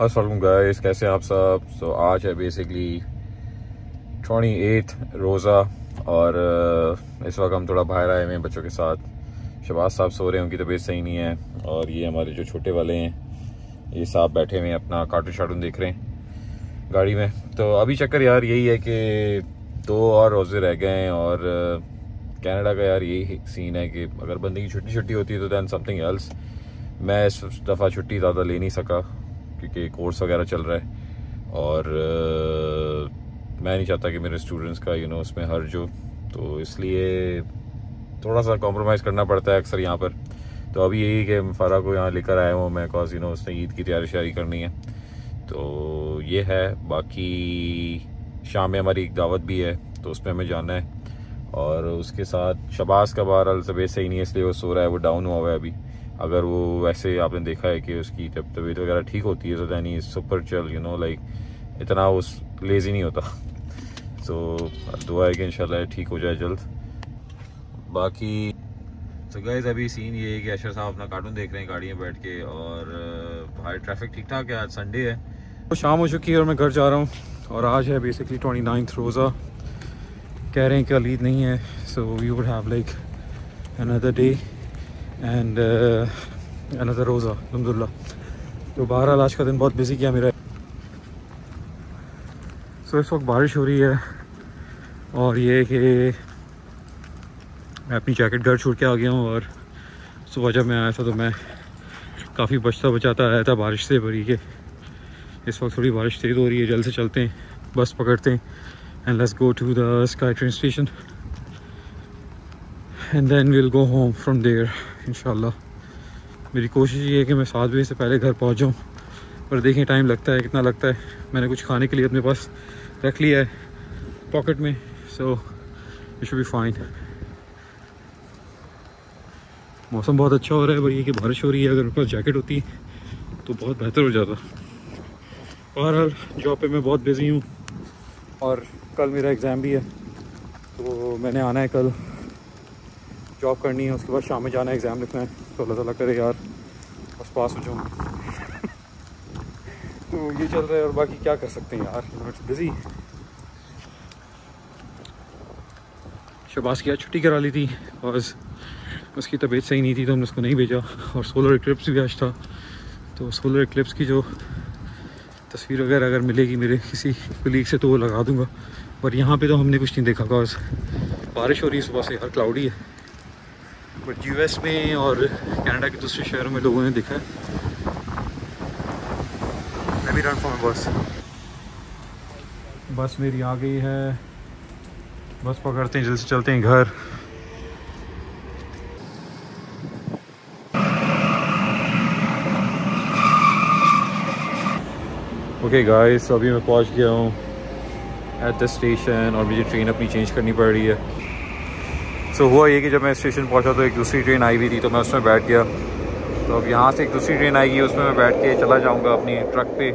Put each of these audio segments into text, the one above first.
Aslam guys कैसे हैं आप सब तो so, आज है बेसिकली ट्वेंटी एट रोज़ा और uh, इस वक्त हम थोड़ा बाहर आए हुए हैं बच्चों के साथ। शबाज साहब सो रहे हैं उनकी तबीयत सही नहीं है और ये हमारे जो छोटे वाले हैं ये साहब बैठे हुए हैं अपना कार्टून शार्टून देख रहे हैं गाड़ी में। तो अभी चक्कर यार यही है कि दो और रोज़े रह गए हैं और कनाडा uh, का यार यही सीन है कि अगर बंदे की छुट्टी छुट्टी होती है तो दैन समथिंग एल्स मैं इस दफ़ा छुट्टी ज़्यादा ले नहीं सका क्योंकि कोर्स वगैरह चल रहा है। और आ, मैं नहीं चाहता कि मेरे स्टूडेंट्स का यू नो उसमें हर्ज हो तो इसलिए थोड़ा सा कॉम्प्रोमाइज़ करना पड़ता है अक्सर यहाँ पर। तो अभी यही कि फ़रा को यहाँ लेकर आया हूँ मैं कॉज यू नो उसने ईद की तैयारी शारी करनी है। तो ये है बाकी शाम में हमारी एक दावत भी है तो उसमें हमें जाना है। और उसके साथ शबाज का बार तबीयत सही नहीं है इसलिए वो सो रहा है वो डाउन हुआ हुआ है अभी। अगर वो वैसे आपने देखा है कि उसकी जब तबीयत वगैरह ठीक होती है तो दैनी सुपर चल यू नो लाइक इतना उस लेज़ी नहीं होता। सो so, दुआ है कि इन ठीक हो जाए जल्द। बाकी तो गैस अभी सीन ये है कि अशर साहब अपना कार्टून देख रहे हैं गाड़ी में बैठ के और बाहर ट्रैफ़िक ठीक ठाक है? आज संडे है। तो शाम हो चुकी है और मैं घर जा रहा हूँ और आज है बेसिकली ट्वेंटी नाइन्थ रोज़ा। कह रहे हैं कि अलीद नहीं है so we would have like another day and another roza अलहमदिल्ला तो बहरहाल आज का दिन बहुत बिज़ी किया मेरा। सो so, इस वक्त बारिश हो रही है। और ये कि मैं अपनी जैकेट घर छोड़ के आ गया हूँ और सुबह जब मैं आया था तो मैं काफ़ी बचता बचाता आया था बारिश से भरी के। इस वक्त थोड़ी बारिश तेज़ हो रही है जल्द से चलते हैं बस पकड़ते हैं and let's go to the sky train station and then will go home from there इन मेरी कोशिश ये है कि मैं सात बजे से पहले घर पहुँच जाऊँ। पर देखें टाइम लगता है, कितना लगता है। मैंने कुछ खाने के लिए अपने पास रख लिया है पॉकेट में so it should be fine मौसम बहुत अच्छा हो रहा है ये कि बारिश हो रही है, अगर मेरे पास जैकेट होती तो बहुत बेहतर हो जाता। बहरहाल जॉब पे मैं बहुत बिज़ी हूँ, और कल मेरा एग्ज़ाम भी है तो मैंने आना है कल। जॉब करनी है, उसके बाद शाम में जाना है एग्ज़ाम लिखना है। तो अल्लाह ताला करे यार, बस पास हो जाऊँ। तो ये चल रहा है और बाकी क्या कर सकते हैं यार इट्स बिज़ी शबाज की आज छुट्टी करा ली थी, और उसकी तबीयत सही नहीं थी तो हमने उसको नहीं भेजा। और सोलर इक्लिप्स भी आज था। तो सोलर इक्लिप्स की जो तस्वीर वगैरह अगर मिलेगी मेरे किसी कलीग से तो वो लगा दूँगा। पर यहाँ पे तो हमने कुछ नहीं देखा बिकॉज़ बारिश हो रही है, सुबह से। यार क्लाउडी है। बट यूएस में और कनाडा के दूसरे शहरों में लोगों ने देखा है। बस बस मेरी आ गई है। बस पकड़ते हैं, जल्द से चलते हैं घर। ओके गाइस अभी मैं पहुँच गया हूँ। एट द स्टेशन और मुझे ट्रेन अपनी चेंज करनी पड़ रही है। सो हुआ ये कि जब मैं स्टेशन पहुँचा तो एक दूसरी ट्रेन आई हुई थी तो मैं उसमें बैठ गया। तो अब यहाँ से एक दूसरी ट्रेन आएगी उसमें मैं बैठ के चला जाऊँगा अपनी ट्रक पे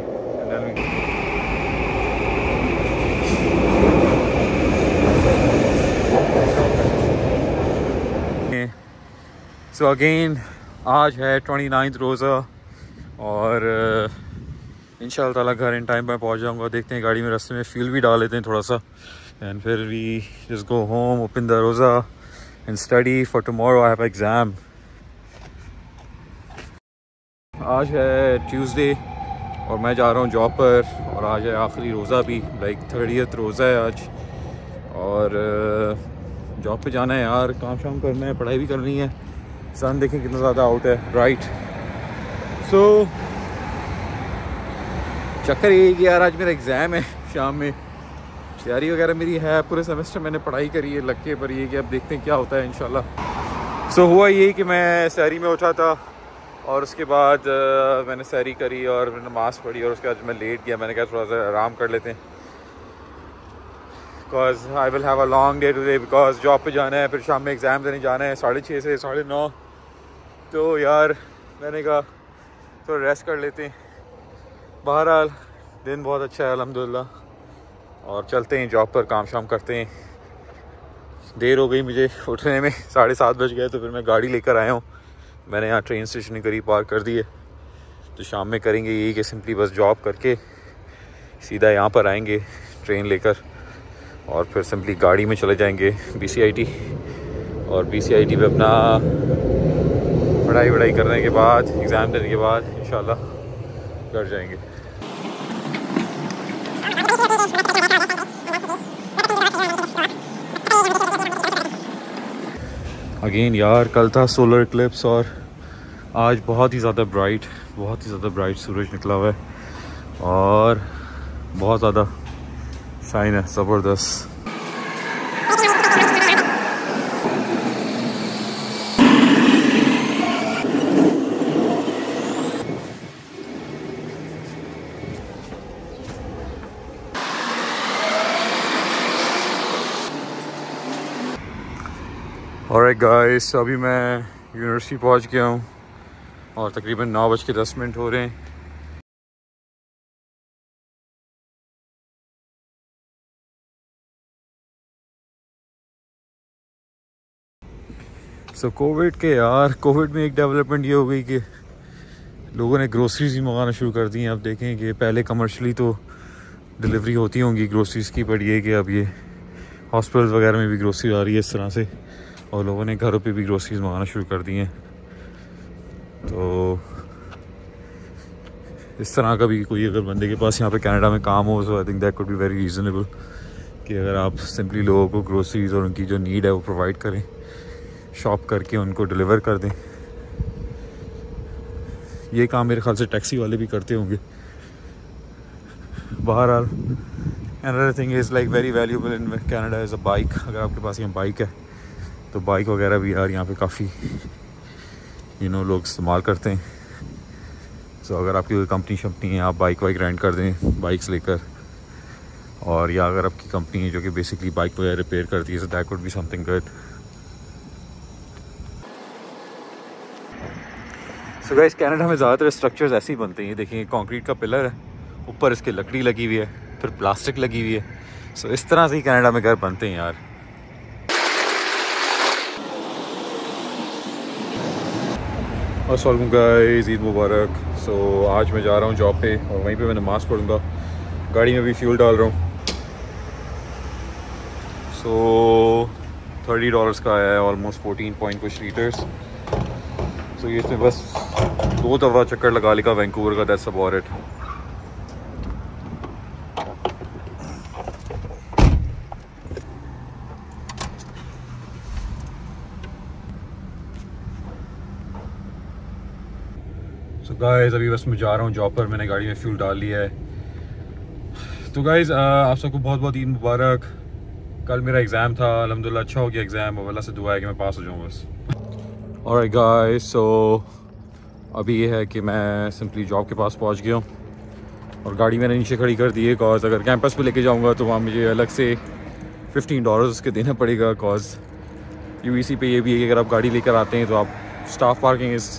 सो so अगेन आज है ट्वेंटी नाइन्थ रोज़ा, और इन ताला घर इन टाइम पर पहुँच जाऊँगा। देखते हैं गाड़ी में रास्ते में फ्यूल भी डाल लेते हैं थोड़ा सा एंड फिर we just go home open the roza. And study for tomorrow. I have exam. आज है ट्यूसडे और मैं जा रहा हूँ जॉब पर और आज है आखिरी रोज़ा भी लाइक थर्डियत रोज़ा है आज और जॉब पे जाना है यार काम शाम करना है पढ़ाई भी करनी है सन देखें कितना ज़्यादा आउट है राइट सो so, चक्कर ये कि यार आज मेरा एग्ज़ाम है शाम में तैयारी वगैरह मेरी है पूरे सेमेस्टर मैंने पढ़ाई करी है लग के पर ये कि अब देखते हैं क्या होता है इन सो so, हुआ ये कि मैं शहरी में उठा था और उसके बाद मैंने सैरी करी और मैंने नमाज़ पढ़ी और उसके बाद मैं लेट गया। मैंने कहा थोड़ा सा आराम कर लेते हैं। Because I will have a long day today because job पे जाना है फिर शाम में एग्ज़ाम देने जाना है साढ़े छः से साढ़े नौ। तो यार मैंने कहा थोड़ा रेस्ट कर लेते हैं। बहरहाल दिन बहुत अच्छा है अलहमदिल्ला और चलते हैं जॉब पर काम शाम करते हैं। देर हो गई मुझे उठने में, साढ़े सात बज गए तो फिर मैं गाड़ी लेकर आया हूँ। मैंने यहाँ ट्रेन स्टेशन करीब पार्क कर दी है तो शाम में करेंगे यही कि सिंपली बस जॉब करके सीधा यहाँ पर आएँगे ट्रेन लेकर। और फिर सिंपली गाड़ी में चले जाएँगे बीसीआईटी और बी पे अपना पढ़ाई वढ़ाई करने के बाद एग्ज़ाम देने के बाद इन घर जाएँगे। अगेन यार कल था सोलर क्लिप्स और आज बहुत ही ज़्यादा ब्राइट बहुत ही ज़्यादा ब्राइट सूरज निकला हुआ है और बहुत ज़्यादा शाइन है, ज़बरदस्त। और एक गाइस अभी मैं यूनिवर्सिटी पहुँच गया हूँ और तकरीबन नौ बज के दस मिनट हो रहे हैं। सो so, कोविड के यार कोविड में एक डेवलपमेंट ये हो गई कि लोगों ने ग्रोसरीज ही मंगाना शुरू कर दी हैं। अब देखें कि पहले कमर्शली तो डिलीवरी होती होंगी ग्रोसरीज की बट ये कि अब ये हॉस्पिटल्स वगैरह में भी ग्रोसरी आ रही है इस तरह से। और लोगों ने घरों पे भी ग्रोसरीज मंगाना शुरू कर दी हैं। तो इस तरह का भी कोई अगर बंदे के पास यहाँ पे कनाडा में काम हो so I think that could be very reasonable कि अगर आप सिंपली लोगों को ग्रोसरीज और उनकी जो नीड है वो प्रोवाइड करें शॉप करके उनको डिलीवर कर दें। ये काम मेरे ख्याल से टैक्सी वाले भी करते होंगे। बहरहाल another thing is like very valuable in Canada is a bike अगर आपके पास यहाँ बाइक है तो बाइक वगैरह भी यार यहाँ पे काफ़ी यू नो लोग इस्तेमाल करते हैं। सो so, अगर आपकी कोई कंपनी शंपनी है आप बाइक वाइक रेंट कर दें बाइक्स लेकर। और या अगर आपकी कंपनी है जो कि बेसिकली बाइक वगैरह रिपेयर करती है so that would be something good so guys Canada में ज़्यादातर स्ट्रक्चर्स ऐसे ही बनते हैं। देखिए कंक्रीट का पिलर है। ऊपर इसके लकड़ी लगी हुई है फिर प्लास्टिक लगी हुई है। सो so, इस तरह से ही कनाडा में घर बनते हैं यार। असलम गाइस ईद मुबारक। सो so, आज मैं जा रहा हूँ जॉब पे और वहीं पे मैं नमाज़ पढ़ूँगा। गाड़ी में भी फ्यूल डाल रहा हूँ। सो थर्टी डॉलर्स का आया है ऑलमोस्ट फोर्टीन पॉइंट कुछ लीटर्स सो ये इसमें बस दो दफ़ा चक्कर लगा लिखा वैंकूवर का that's about it so so guys अभी बस मैं जा रहा हूँ जॉब पर। मैंने गाड़ी में फ्यूल डाल लिया है। तो गाइस आप सबको बहुत बहुत ईद मुबारक। कल मेरा एग्ज़ाम था। अलहमदिल्ला अच्छा हो गया एग्ज़ाम और अल्लाह से दुआ है कि मैं पास हो जाऊँ बस। और गाइस सो अभी ये है कि मैं सिंपली जॉब के पास पहुँच गया हूँ। और गाड़ी मैंने नीचे खड़ी कर दी है कॉज अगर कैंपस पे लेके जाऊँगा तो वहाँ मुझे अलग से फिफ्टीन डॉलर उसके देना पड़ेगा कॉज यू पे ये भी है कि अगर आप गाड़ी लेकर आते हैं तो आप staff parking is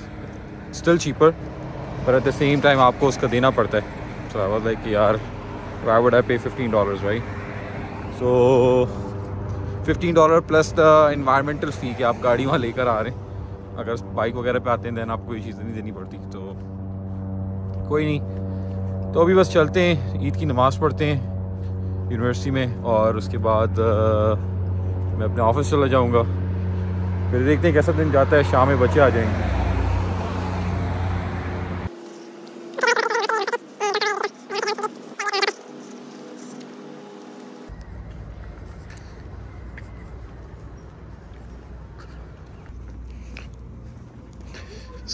still cheaper पर एट द सेम टाइम आपको उसका देना पड़ता है। सो आई वाज लाइक यार why would I pay fifteen dollars भाई? So fifteen dollar plus the environmental fee कि आप गाड़ी वहाँ लेकर आ रहे हैं। अगर बाइक वगैरह पे आते हैं दैन आपको ये चीज़ें नहीं देनी पड़ती। तो कोई नहीं। तो अभी बस चलते हैं ईद की नमाज़ पढ़ते हैं यूनिवर्सिटी में और उसके बाद आ, मैं अपने ऑफ़िस चला जाऊँगा। फिर देखते हैं कैसा दिन जाता है शाम में बच्चे आ जाएँगे।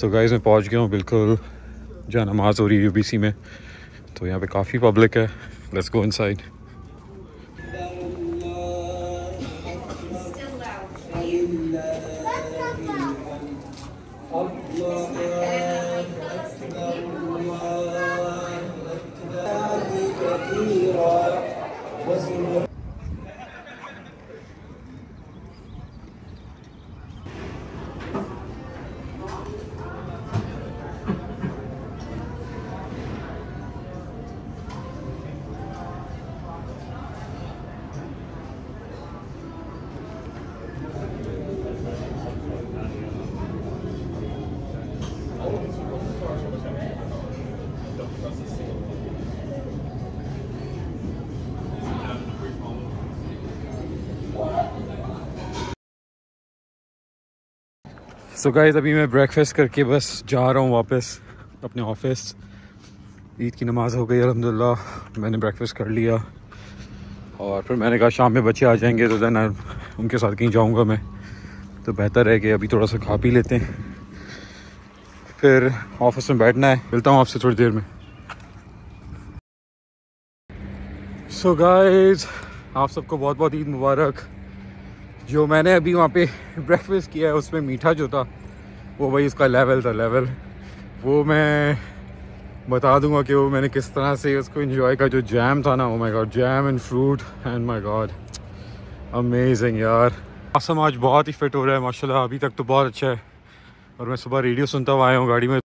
सो so गाइज़ मैं पहुँच गया हूँ बिल्कुल जहाँ नमाज़ हो रही है यूबीसी में। तो यहाँ पे काफ़ी पब्लिक है। Let's go inside side so so guys अभी मैं ब्रेकफास्ट करके बस जा रहा हूँ वापस अपने ऑफ़िस ईद की नमाज़ हो गई अलहमदिल्ला मैंने ब्रेकफास्ट कर लिया. और फिर मैंने कहा शाम में बच्चे आ जाएँगे तो देन उनके साथ कहीं जाऊँगा मैं. तो बेहतर है कि अभी थोड़ा सा खा पी लेते हैं. फिर ऑफ़िस में बैठना है. मिलता हूँ आपसे थोड़ी देर में. सो so गाइस आप सबको बहुत बहुत ईद मुबारक. जो मैंने अभी वहाँ पे ब्रेकफास्ट किया है, उसमें मीठा जो था, वो भाई उसका लेवल था लेवल वो मैं बता दूँगा कि वो मैंने किस तरह से उसको इन्जॉय का जो जैम था ना वो my god jam and fruit and my god amazing यार। मौसम आज बहुत ही फिट हो रहा है, माशाल्लाह, अभी तक तो बहुत अच्छा है। और मैं सुबह रेडियो सुनता हुआ आया हूँ गाड़ी में